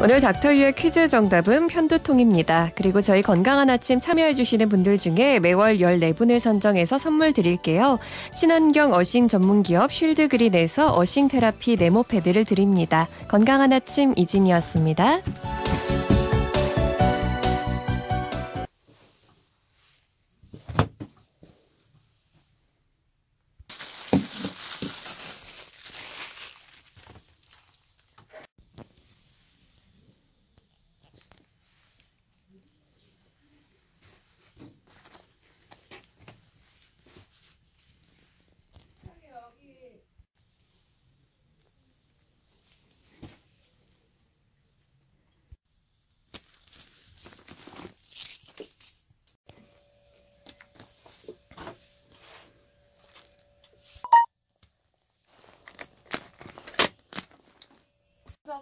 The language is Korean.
오늘 닥터유의 퀴즈 정답은 편두통입니다. 그리고 저희 건강한 아침 참여해주시는 분들 중에 매월 14분을 선정해서 선물 드릴게요. 친환경 어싱 전문기업 쉴드그린에서 어싱 테라피 네모 패드를 드립니다. 건강한 아침 이진이었습니다. 知道。